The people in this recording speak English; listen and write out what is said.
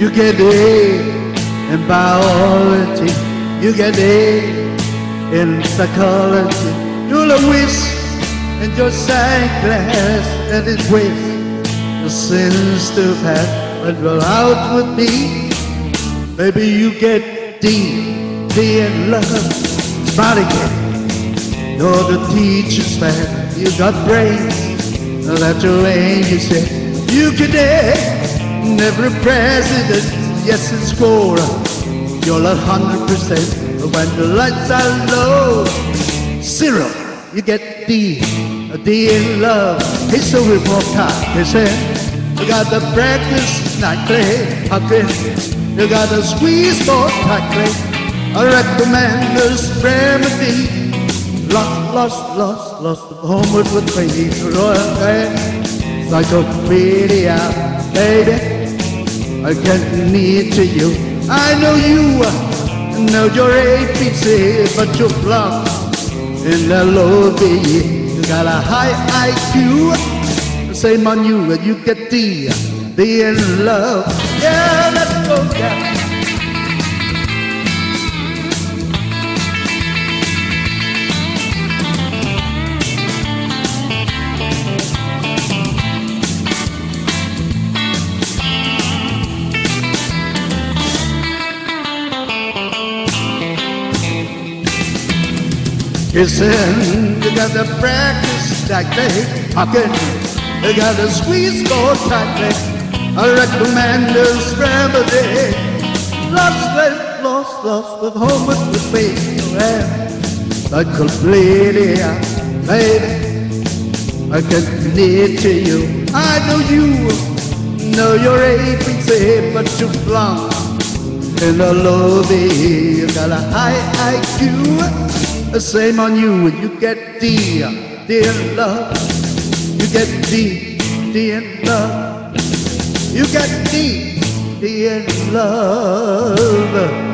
You get A in biology. You get A in psychology. You'll wish and your sunglass and it waste the sins to have but roll out with me. Maybe you get D, D in love. Smile again. You're the teacher's man. You got brains. That's your you say. You can act. Every president, yes, and score. You're not hundred percent when the lights are low. Zero, you get D, a D in love. We walk out, they say. You got the practice nightly, pocket. You got the squeeze for tightly. I recommend this remedy. Lost, lost, lost, lost homeward with me. Royal Encyclopedia, baby. I can't need to you. I know you know your ABC, but you're flunk in the low B. You got a high IQ. Same on you, and you get D, D in love. Yeah, let's go down. Kissing, you got to practice tightly. Hugging, you got to squeeze more tightly. I recommend this remedy. Lost, left, lost, lost, with home with the baby. I completely, baby. I can need to you. I know you know your ABC, but you flunk in the lobby. You got a high IQ. The same on you when you get D, D in love. You get D, D in love. You get D, D in love.